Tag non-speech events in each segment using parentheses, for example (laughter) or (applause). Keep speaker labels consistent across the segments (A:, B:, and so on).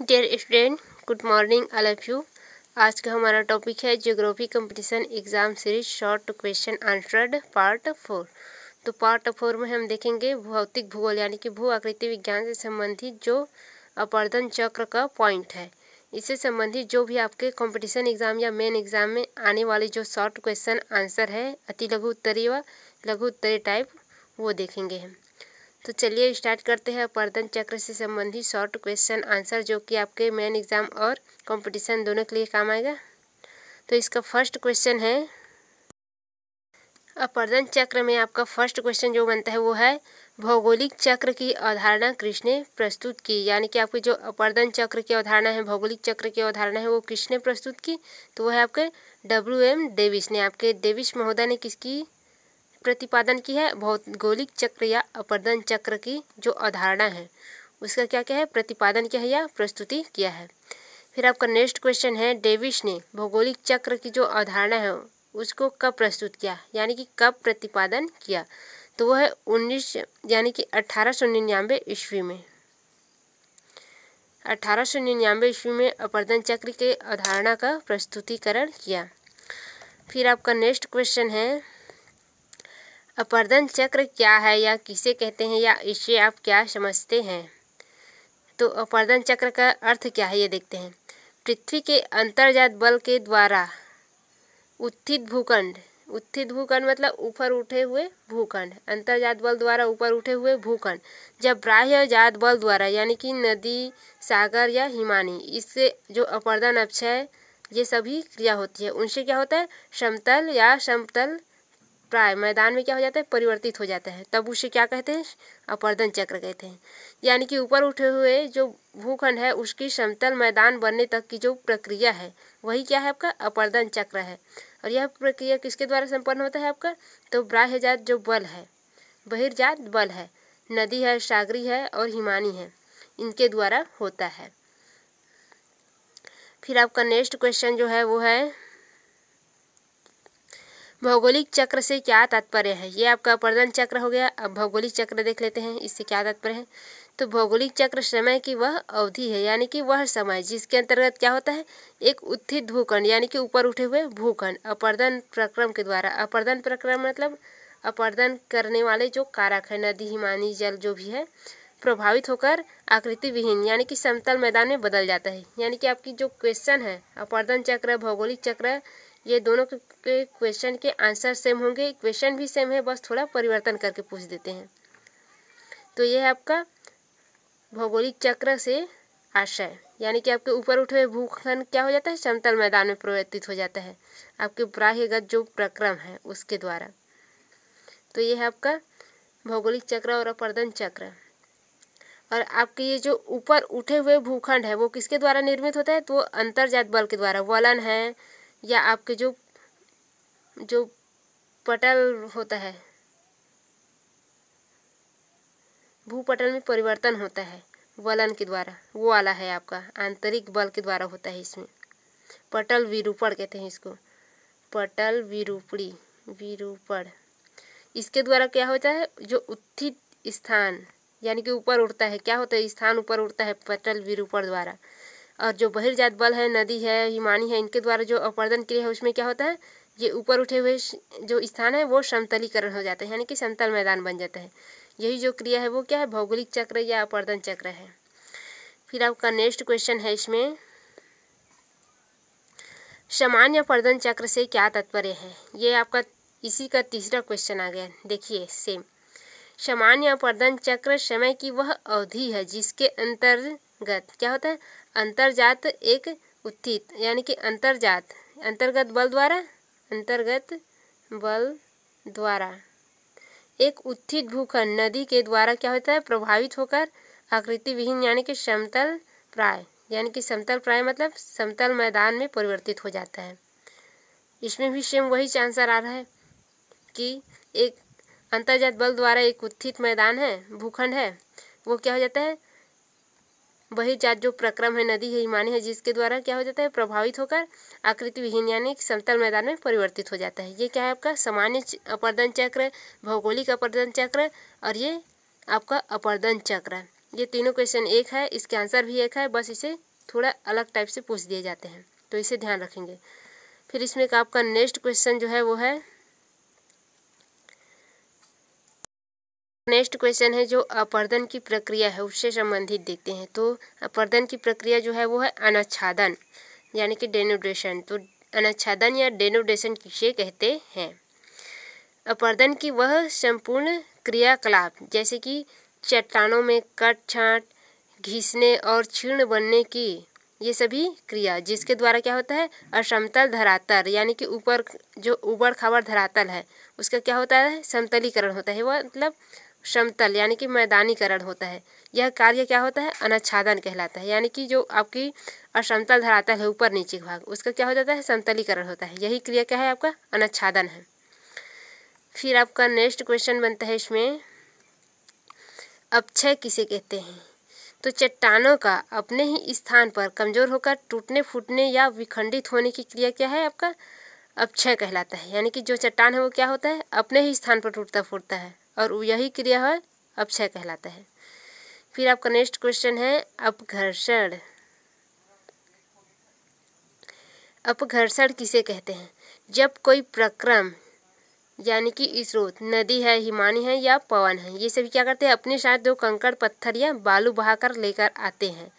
A: Dear student good morning all of you आज का हमारा टॉपिक है geography competition exam series short question answered part four तो part four में हम देखेंगे भौतिक भूगोल, यानी कि भू आकृति विज्ञान से संबंधित जो अपर्दन चक्र का पॉइंट है। इससे संबंधित जो भी आपके कंपटीशन एग्ज़ाम या मेन एग्ज़ाम में आने वाले जो शॉर्ट क्वेश्चन आंसर है, अति लघु उत्तरीय व लघु उत्तरीय टाइप वो देखेंगे हम। तो चलिए स्टार्ट करते हैं अपर्दन चक्र से संबंधित शॉर्ट क्वेश्चन आंसर जो कि आपके मेन एग्ज़ाम और कंपटीशन दोनों के लिए काम आएगा। तो इसका फ़र्स्ट क्वेश्चन है अपर्दन चक्र में आपका फ़र्स्ट क्वेश्चन जो बनता है वो है, भौगोलिक चक्र की अवधारणा किसने प्रस्तुत की? यानी कि आपकी जो अपर्दन चक्र की अवधारणा है, भौगोलिक चक्र की अवधारणा है, वो किसने प्रस्तुत की? तो वो है आपके डब्ल्यू एम डेविस ने, आपके डेविस महोदय ने किसकी प्रतिपादन की है, भौगोलिक चक्र या अपर्दन चक्र की जो अवधारणा है। उसका क्या क्या है? प्रतिपादन किया है या प्रस्तुति किया है? फिर आपका नेक्स्ट क्वेश्चन है, डेविस ने भौगोलिक चक्र की जो अवधारणा है, उसको कब प्रस्तुत किया? यानी कि कब प्रतिपादन किया? तो वह है उन्नीस, यानी कि अठारह सौ निन्यानवे ईस्वी में। अठारह सौ निन्यानवे ईस्वी में अपर्दन चक्र के अवधारणा का प्रस्तुतिकरण किया। फिर आपका नेक्स्ट क्वेश्चन है अपर्दन चक्र क्या है या किसे कहते हैं या इसे आप क्या समझते हैं? तो अपर्दन चक्र का अर्थ क्या है ये देखते हैं। पृथ्वी के अंतर्जात बल के द्वारा उत्थित भूखंड उत्थित भूखंड मतलब ऊपर उठे हुए भूखंड, अंतर्जात बल द्वारा ऊपर उठे हुए भूखंड, जब बाह्य जात बल द्वारा यानी कि नदी, सागर या हिमानी, इससे जो अपर्दन अक्षय, ये सभी क्रिया होती है, उनसे क्या होता है? समतल या समतल प्राय मैदान में क्या हो जाता है? परिवर्तित हो जाता है। तब उसे क्या कहते हैं? अपर्दन चक्र कहते हैं। यानी कि ऊपर उठे हुए जो भूखंड है, उसकी समतल मैदान बनने तक की जो प्रक्रिया है, वही क्या है आपका? अपर्दन चक्र है। और यह प्रक्रिया किसके द्वारा संपन्न होता है आपका? तो ब्राह्यजात जो बल है, बहिर्जात बल है, नदी है, सागरी है और हिमानी है, इनके द्वारा होता है। फिर आपका नेक्स्ट क्वेश्चन जो है, वो है भौगोलिक चक्र से क्या तात्पर्य है? ये आपका अपर्दन चक्र हो गया। अब भौगोलिक चक्र देख लेते हैं, इससे क्या तात्पर्य है? तो भौगोलिक चक्र समय की वह अवधि है, यानी कि वह समय, जिसके अंतर्गत क्या होता है? एक उत्थित भूखंड, यानी कि ऊपर उठे हुए भूखंड, अपर्दन प्रक्रम के द्वारा। अपर्दन प्रक्रम मतलब अपर्दन करने वाले जो कारक है, नदी, हिमानी जल, जो भी है, प्रभावित होकर आकृति विहीन, यानी कि समतल मैदान में बदल जाता है। यानी कि आपकी जो क्वेश्चन है, अपर्दन चक्र, भौगोलिक चक्र ये दोनों के क्वेश्चन के आंसर सेम होंगे। क्वेश्चन भी सेम है, बस थोड़ा परिवर्तन करके पूछ देते हैं। तो ये है आपका भौगोलिक चक्र से आशय। यानी कि आपके ऊपर उठे हुए भूखंड क्या हो जाता है? समतल मैदान में परिवर्तित हो जाता है। आपके प्राह्यगत जो प्रक्रम है, उसके द्वारा। तो ये है आपका भौगोलिक चक्र और अपर्दन चक्र। और आपके ये जो ऊपर उठे हुए भूखंड है, वो किसके द्वारा निर्मित होता है? तो अंतर्जात बल के द्वारा। वलन है या आपके जो जो पटल होता है, भूपटल में परिवर्तन होता है, वलन के द्वारा, वो वाला है आपका, आंतरिक बल के द्वारा होता है इसमें। पटल विरूपण कहते हैं इसको। पटल विरूपड़ी विरूपण। इसके द्वारा क्या होता है, जो उत्थित स्थान, यानी कि ऊपर उड़ता है, क्या होता है, स्थान ऊपर उड़ता है पटल विरूपण द्वारा। और जो बहिर्जात बल है, नदी है, हिमानी है, इनके द्वारा जो अपर्दन क्रिया है, उसमें क्या होता है? ये ऊपर उठे हुए जो स्थान है, वो समतलीकरण हो जाता है, यानी कि समतल मैदान बन जाता है। यही जो क्रिया है, वो क्या है? भौगोलिक चक्र या अपर्दन चक्र है। फिर आपका नेक्स्ट क्वेश्चन है इसमें। सामान्य अपर्दन चक्र से क्या तात्पर्य है? ये आपका इसी का तीसरा क्वेश्चन आ गया। देखिए सेम सामान्य अपर्दन चक्र समय की वह अवधि है, जिसके अंतर्गत, क्या होता है? अंतर्जात एक उत्थित, यानी कि अंतर्जात, अंतर्गत बल द्वारा, अंतर्गत बल द्वारा। एक उत्थित भूखंड, नदी के द्वारा क्या होता है? प्रभावित होकर आकृति विहीन, यानी कि समतल प्राय, यानी कि समतल प्राय मतलब समतल मैदान में परिवर्तित हो जाता है। इसमें भी सेम वही आंसर आ रहा है कि एक अंतर्जात बल द्वारा एक उत्थित मैदान है, भूखंड है, वो क्या हो जाता है? वही जात जो प्रक्रम है नदी है हिमानी है, जिसके द्वारा क्या हो जाता है? प्रभावित होकर आकृति विहीन यानी समतल मैदान में परिवर्तित हो जाता है। ये क्या है आपका? सामान्य अपर्दन चक्र, भौगोलिक अपर्दन चक्र और ये आपका अपर्दन चक्र। ये तीनों क्वेश्चन एक है, इसके आंसर भी एक है, बस इसे थोड़ा अलग टाइप से पूछ दिए जाते हैं। तो इसे ध्यान रखेंगे। फिर इसमें आपका नेक्स्ट क्वेश्चन जो है, वो है नेक्स्ट क्वेश्चन है जो अपर्दन की प्रक्रिया है, उससे संबंधित देखते हैं। तो अपर्दन की प्रक्रिया जो है, वो है अनाच्छादन, यानी कि डेनोड्रेशन तो अनाच्छादन या डेनोड्रेशन किसे कहते हैं? अपर्दन की वह संपूर्ण क्रियाकलाप, जैसे कि चट्टानों में कट, छाट, घिसने और क्षीर्ण बनने की, ये सभी क्रिया, जिसके द्वारा क्या होता है? असमतल धरातल, यानी कि ऊपर, जो ऊबड़ खाबड़ धरातल है, उसका क्या होता है? समतलीकरण होता है। वह मतलब समतल, यानी कि मैदानीकरण होता है। यह कार्य क्या होता है? अनाच्छादन कहलाता है, यानी कि जो आपकी असमतल धरातल है ऊपर नीचे का भाग, उसका क्या हो जाता है? समतलीकरण होता है। यही क्रिया क्या है आपका? अनाच्छादन है। फिर आपका नेक्स्ट क्वेश्चन बनता है इसमें अपक्षय किसे कहते हैं? तो चट्टानों का अपने ही स्थान पर कमज़ोर होकर टूटने, फूटने या विखंडित होने की क्रिया क्या है आपका? अपक्षय कहलाता है। यानी कि जो चट्टान है वो क्या होता है? अपने ही स्थान पर टूटता फूटता है। और यही क्रिया है अपक्षय कहलाता है। फिर आपका नेक्स्ट क्वेश्चन है, अपघर्षण। अपघर्षण किसे कहते हैं? जब कोई प्रक्रम, यानी कि स्रोत, नदी है, हिमानी है या पवन है, ये सभी क्या करते हैं? अपने साथ दो कंकड़, पत्थर या बालू बहाकर लेकर आते हैं।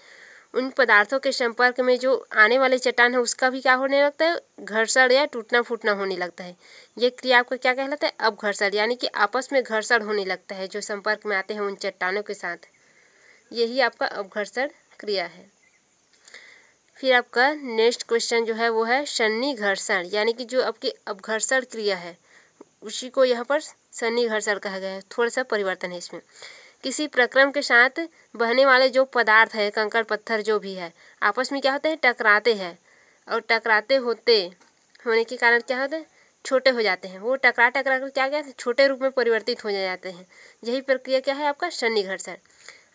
A: उन पदार्थों के संपर्क में जो आने वाले चट्टान है, उसका भी क्या होने लगता है? घर्षण या टूटना फूटना होने लगता है। ये क्रिया आपका क्या कहलाता है? अब घर्षण यानी कि आपस में घर्षण होने लगता है, जो संपर्क में आते हैं उन चट्टानों के साथ। यही आपका अवघर्षण क्रिया है। फिर आपका नेक्स्ट क्वेश्चन जो है, वो है सन्नी घर्षण यानी कि जो आपकी अवघर्षण क्रिया है, उसी को यहाँ पर सन्नी घर्षण कहा गया है। थोड़ा सा परिवर्तन है इसमें। किसी प्रक्रम के साथ बहने वाले जो पदार्थ है, कंकड़, पत्थर, जो भी है, आपस में क्या होते हैं? टकराते हैं। और टकराते होते होने के कारण क्या होता है? छोटे हो जाते हैं। वो टकरा टकरा कर क्या क्या छोटे रूप में परिवर्तित हो जाते हैं। यही प्रक्रिया क्या है आपका? शनि घर्षण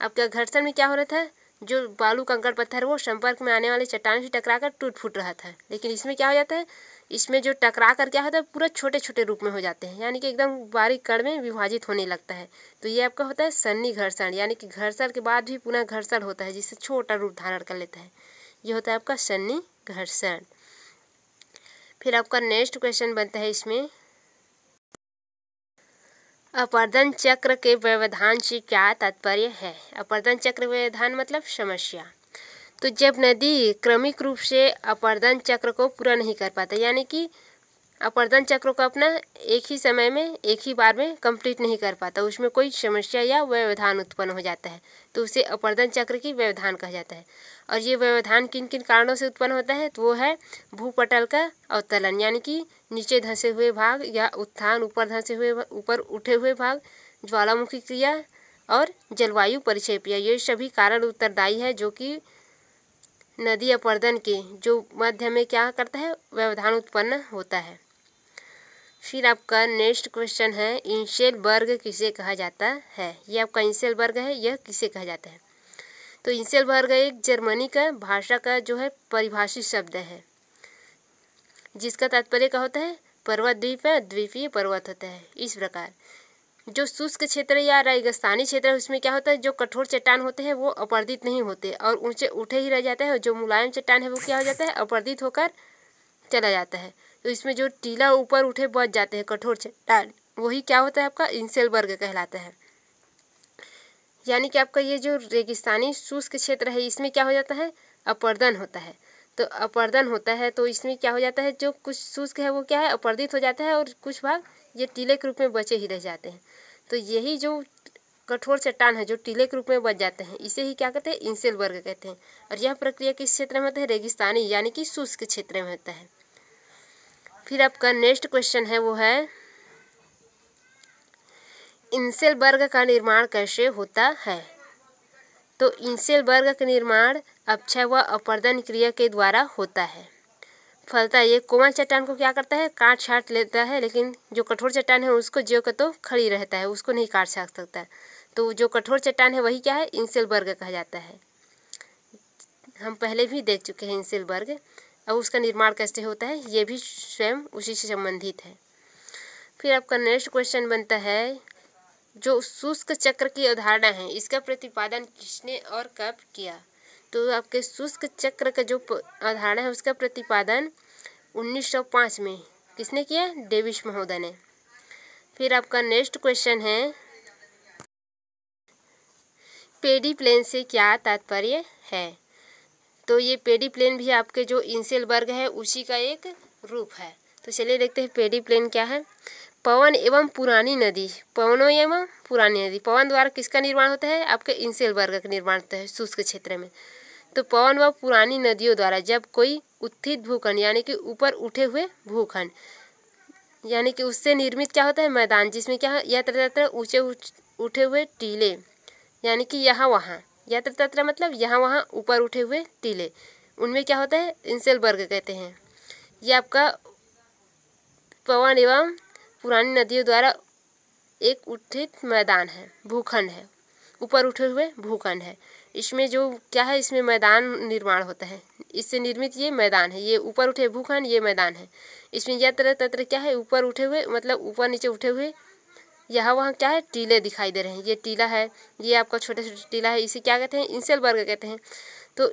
A: आपका घर्षण में क्या हो रहा था? जो बालू, कंकड़, पत्थर, वो संपर्क में आने वाले चट्टान से टकरा कर टूट फूट रहा था। लेकिन इसमें क्या हो जाता है? इसमें जो टकरा कर क्या होता है, पूरा छोटे छोटे रूप में हो जाते हैं। यानी कि एकदम बारीक कण में विभाजित होने लगता है। तो ये आपका होता है सन्नी घर्षण। यानी कि घर्षण के बाद भी पुनः घर्षण होता है, जिससे छोटा रूप धारण कर लेता है। ये होता है आपका सन्नी घर्षण। फिर आपका नेक्स्ट क्वेश्चन बनता है इसमें। अपर्दन चक्र के व्यवधान से क्या तात्पर्य है? अपर्दन चक्र व्यवधान मतलब समस्या। तो जब नदी क्रमिक रूप से अपर्दन चक्र को पूरा नहीं कर पाता, यानी कि अपर्दन चक्र को अपना एक ही समय में, एक ही बार में कंप्लीट नहीं कर पाता, उसमें कोई समस्या या व्यवधान उत्पन्न हो जाता है तो उसे अपर्दन चक्र की व्यवधान कहा जाता है। और ये व्यवधान किन किन कारणों से उत्पन्न होता है तो वो है भूपटल का अवतलन, यानी कि नीचे धंसे हुए भाग या उत्थान ऊपर धंसे हुए, ऊपर उठे हुए भाग, ज्वालामुखी क्रिया और जलवायु परिक्षेपिया ये सभी कारण उत्तरदायी है जो कि नदी अपर्दन के, जो मध्य में क्या करता है? व्यवधान उत्पन्न होता है। फिर आपका नेक्स्ट क्वेश्चन है इंसेल वर्ग किसे कहा जाता है? ये आपका इंसेल वर्ग है, यह किसे कहा जाता है? तो इंसेल वर्ग एक जर्मनी का भाषा का जो है, परिभाषित शब्द है। जिसका तात्पर्य क्या होता है? पर्वत द्वीप है, द्वीपीय पर्वत होता है। इस प्रकार। जो शुष्क क्षेत्र या रेगिस्तानी क्षेत्र है, उसमें क्या होता है, जो कठोर चट्टान होते हैं, वो अपर्दित नहीं होते और ऊँचे, उठे ही रह जाते हैं जो मुलायम चट्टान है, वो क्या हो जाता है अपर्दित होकर चला जाता है। तो इसमें जो टीला ऊपर उठे, बच जाते हैं कठोर चट्टान, वही क्या होता है आपका इंसेल वर्ग कहलाता है। यानी कि आपका ये जो रेगिस्तानी शुष्क क्षेत्र है, इसमें क्या हो जाता है अपर्दन होता है। तो अपर्दन होता है तो इसमें क्या हो जाता है, जो कुछ शुष्क है, वो क्या है अपर्दित हो जाता है और कुछ भाग ये टीले के रूप में बचे ही रह जाते हैं। तो यही जो कठोर चट्टान है, जो टीले के रूप में बच जाते हैं, इसे ही क्या कहते हैं? इंसेल वर्ग कहते हैं। और यह प्रक्रिया किस क्षेत्र में होता है? रेगिस्तानी, यानी कि शुष्क क्षेत्र में होता है। फिर आपका नेक्स्ट क्वेश्चन है, वो है इंसेल वर्ग का निर्माण कैसे होता है? तो इंसेल वर्ग का निर्माण अक्षय व अपर्दन क्रिया के द्वारा होता है। फलता है। ये कोमल चट्टान को क्या करता है? काट छाट लेता है, लेकिन जो कठोर चट्टान है उसको ज्यो का तो खड़ी रहता है, उसको नहीं काट छाट सकता है। तो जो कठोर चट्टान है वही क्या है? इंसेल वर्ग कहा जाता है। हम पहले भी देख चुके हैं इंसेल वर्ग अब उसका निर्माण कैसे होता है? ये भी स्वयं उसी से संबंधित है। फिर आपका नेक्स्ट क्वेश्चन बनता है, जो शुष्क चक्र की अवधारणा है, इसका प्रतिपादन किसने और कब किया? तो आपके शुष्क चक्र का जो अवधारणा है उसका प्रतिपादन 1905 में किसने किया? डेविस महोदय ने। फिर आपका नेक्स्ट क्वेश्चन है, पेडी प्लेन से क्या तात्पर्य है? तो ये पेडी प्लेन भी आपके जो इंसेल वर्ग है, उसी का एक रूप है। तो चलिए देखते हैं पेडी प्लेन क्या है। पवन एवं पुरानी नदी, पवनों एवं पुरानी नदी, पवन द्वारा किसका निर्माण होता है? आपके इंसेल वर्ग का निर्माण होता है, शुष्क क्षेत्र में। तो पवन व पुरानी नदियों द्वारा जब कोई उत्थित भूखंड, यानी कि ऊपर उठे हुए भूखंड, यानी कि उससे निर्मित क्या होता है? मैदान, जिसमें क्या यत्र तत्र ऊँचे उठे हुए टीले, यानी कि यहाँ वहाँ, यत्र तत्र मतलब यहाँ वहाँ ऊपर उठे हुए टीले, उनमें क्या होता है? इंसेल वर्ग कहते हैं। ये आपका पवन एवं पुरानी नदियों द्वारा एक उठित मैदान है, भूखंड है, ऊपर उठे हुए भूखंड है। इसमें जो, क्या है, इसमें मैदान निर्माण होता है। इससे निर्मित ये मैदान है, ये ऊपर उठे भूखंड, ये मैदान है। इसमें यत्र तत्र क्या है, ऊपर उठे हुए मतलब ऊपर नीचे उठे हुए, यहाँ वहाँ क्या है, टीले दिखाई दे रहे हैं। ये टीला है, ये आपका छोटे छोटे टीला है, इसे क्या कहते हैं, इंसेल वर्ग कहते हैं। तो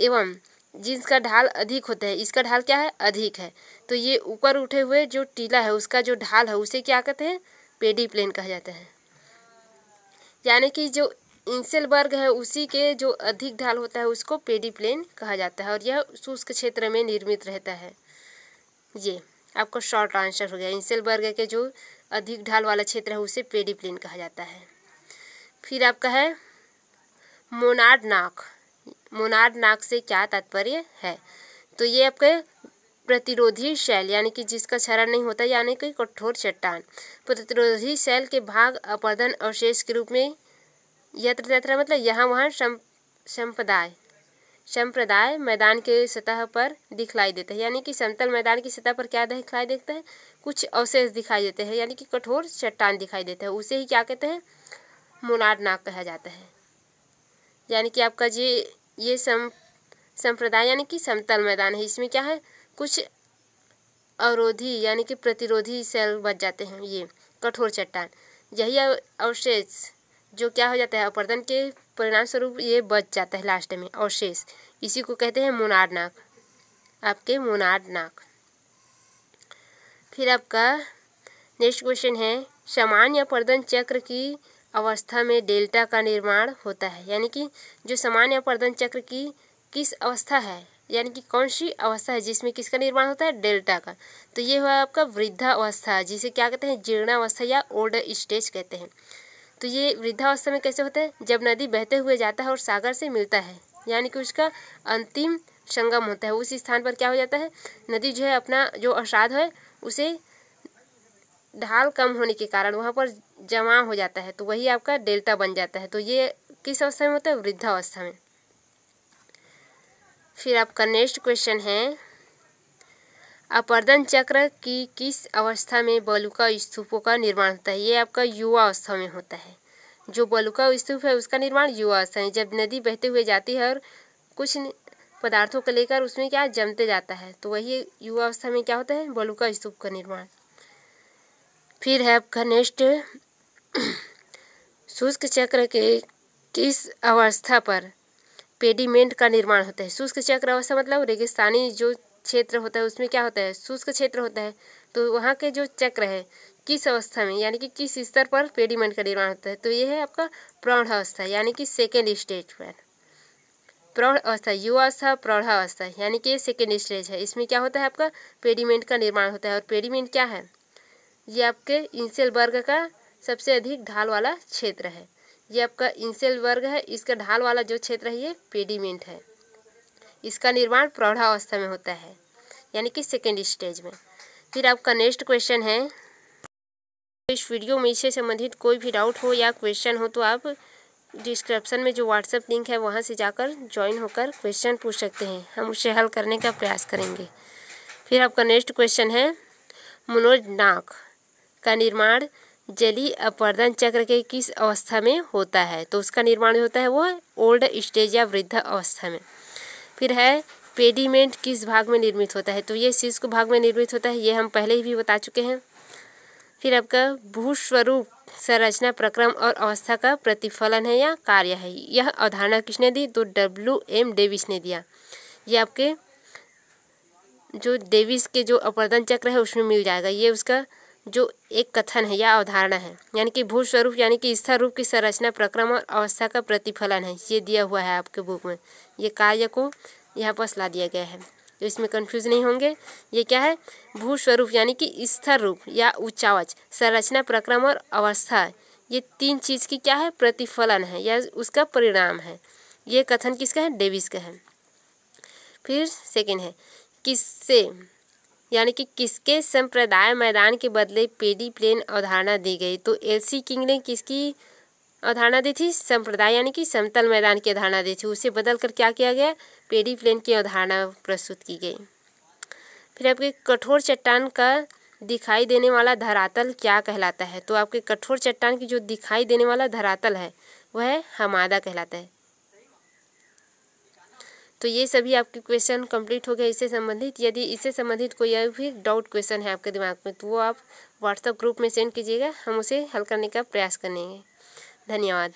A: एवं, जिसका ढाल अधिक होता है, इसका ढाल क्या है, अधिक है। तो ये ऊपर उठे हुए जो टीला है, उसका जो ढाल है, उसे क्या कहते हैं पेडी प्लेन कहा जाता है। यानी कि जो इंसेल वर्ग है, उसी के जो अधिक ढाल होता है, उसको पेडी प्लेन कहा जाता है और यह शुष्क क्षेत्र में निर्मित रहता है। ये, आपका शॉर्ट आंसर हो गया। इंसेल वर्ग के जो अधिक ढाल वाला क्षेत्र है, उसे पेडी प्लेन कहा जाता है। फिर आपका है, मोनाड नाक। मोनाड नाक से क्या तात्पर्य है? तो ये आपके प्रतिरोधी शैल, यानी कि जिसका क्षरण नहीं होता, यानी कि कठोर चट्टान। प्रतिरोधी शैल के भाग, अपर्दन अवशेष के रूप में यत्र तत्र मतलब यहाँ वहाँ संप्रदाय संप्रदाय मैदान के सतह पर दिखलाई देते हैं। यानी कि समतल मैदान की सतह पर क्या दिखलाई देते हैं? कुछ अवशेष दिखाई देते हैं, यानी कि कठोर चट्टान दिखाई देते हैं। उसे ही क्या कहते हैं? मुनार नाक कहा जाता है। यानी कि आपका जी, ये सम संप्रदाय यानी कि समतल मैदान है। इसमें क्या है? कुछ अवरोधी यानी कि प्रतिरोधी सेल बच जाते हैं, ये कठोर चट्टान। यही अवशेष जो क्या हो जाता है अपर्दन के परिणाम स्वरूप ये बच जाता है लास्ट में। अवशेष इसी को कहते हैं मोनार नाक आपके मोनार नाक फिर आपका नेक्स्ट क्वेश्चन है, सामान्य अपर्दन चक्र की अवस्था में डेल्टा का निर्माण होता है। यानी कि जो सामान्य अपर्दन चक्र की किस अवस्था है? यानी कि कौन सी अवस्था है जिसमें किसका निर्माण होता है? डेल्टा का। तो ये हुआ आपका वृद्धा अवस्था जिसे क्या कहते हैं? जीर्णावस्था या ओल्ड स्टेज कहते हैं। तो ये वृद्धावस्था में कैसे होता है? जब नदी बहते हुए जाता है और सागर से मिलता है, यानी कि उसका अंतिम संगम होता है, उस स्थान पर क्या हो जाता है? नदी जो है अपना जो अवसाद है, उसे ढाल कम होने के कारण वहाँ पर जमा हो जाता है तो वही आपका डेल्टा बन जाता है। तो ये किस अवस्था में होता है? वृद्धावस्था में। फिर आपका नेक्स्ट क्वेश्चन है अपर्दन चक्र की किस अवस्था में बलुका स्तूपों का निर्माण होता है? ये आपका युवा अवस्था में होता है। जो बलुका स्तूप है, उसका निर्माण युवा अवस्था है। जब नदी बहते हुए जाती है और कुछ पदार्थों को लेकर उसमें क्या जमते जाता है तो वही युवा अवस्था में क्या होता है? बलुका स्तूप का निर्माण। फिर है आपका नेक्स्ट। (clears throat) शुष्क चक्र के किस अवस्था पर पेडीमेंट का निर्माण होता है? शुष्क चक्र अवस्था मतलब रेगिस्तानी जो क्षेत्र होता है, उसमें क्या होता है, शुष्क क्षेत्र होता है तो वहाँ के जो चक्र है, किस अवस्था में, यानी कि किस स्तर पर पेडीमेंट का निर्माण होता है तो ये है आपका प्रौढ़ अवस्था यानी कि सेकेंड स्टेज पर। प्रौढ़ अवस्था युवावस्था, प्रौढ़ावस्था, यानी कि सेकेंड स्टेज है, इसमें क्या होता है आपका, पेडीमेंट का निर्माण होता है, और पेडीमेंट क्या है? ये आपके इंसेल वर्ग का सबसे अधिक ढाल वाला क्षेत्र है। ये आपका इंसेल वर्ग है, इसका ढाल वाला जो क्षेत्र है, ये पेडीमेंट है। इसका निर्माण प्रौढ़ावस्था में होता है, यानी कि सेकेंड स्टेज में। फिर आपका नेक्स्ट क्वेश्चन है। इस वीडियो में इससे संबंधित कोई भी डाउट हो या क्वेश्चन हो तो आप डिस्क्रिप्शन में जो व्हाट्सएप लिंक है वहाँ से जाकर ज्वाइन होकर क्वेश्चन पूछ सकते हैं। हम उसे हल करने का प्रयास करेंगे। फिर आपका नेक्स्ट क्वेश्चन है। मनोज नाक का निर्माण जली अपर्दन चक्र के किस अवस्था में होता है? तो उसका निर्माण होता है वो ओल्ड स्टेज या वृद्ध अवस्था में। फिर है पेडीमेंट किस भाग में निर्मित होता है? तो ये शुष्क भाग में निर्मित होता है, ये हम पहले ही भी बता चुके हैं। फिर आपका भूस्वरूप संरचना, प्रक्रम और अवस्था का प्रतिफलन है या कार्य है। यह अवधारणा किसने दी? तो डब्ल्यू एम डेविस ने दिया। ये आपके जो डेविस के जो अपर्दन चक्र है, उसमें मिल जाएगा। ये उसका जो एक कथन है या अवधारणा है, यानी कि भू स्वरूप, यानी कि स्थिर रूप की संरचना, प्रक्रम और अवस्था का प्रतिफलन है। ये दिया हुआ है आपके बुक में। ये कार्य को यहाँ पर ला दिया गया है। तो इसमें कंफ्यूज नहीं होंगे। ये क्या है? भू स्वरूप, यानी कि स्थिर रूप या उच्चावच, संरचना, प्रक्रम और अवस्था। ये तीन चीज़ की क्या है? प्रतिफलन है या उसका परिणाम है। ये कथन किसका है? डेविस का है। फिर सेकेंड है, किससे यानी कि किसके संप्रदाय मैदान के बदले पेडी प्लेन अवधारणा दी गई? तो एलसी किंग ने किसकी अवधारणा दी थी? संप्रदाय यानी कि समतल मैदान की अवधारणा दी थी। उसे बदल कर क्या किया गया? पेडी प्लेन की अवधारणा प्रस्तुत की गई। फिर आपके कठोर चट्टान का दिखाई देने वाला धरातल क्या कहलाता है? तो आपके कठोर चट्टान की जो दिखाई देने वाला धरातल है, वह हमादा कहलाता है। तो ये सभी आपके क्वेश्चन कंप्लीट हो गए इससे संबंधित। यदि इससे संबंधित कोई भी डाउट क्वेश्चन है आपके दिमाग में तो वो आप व्हाट्सएप ग्रुप में सेंड कीजिएगा। हम उसे हल करने का प्रयास करेंगे। धन्यवाद।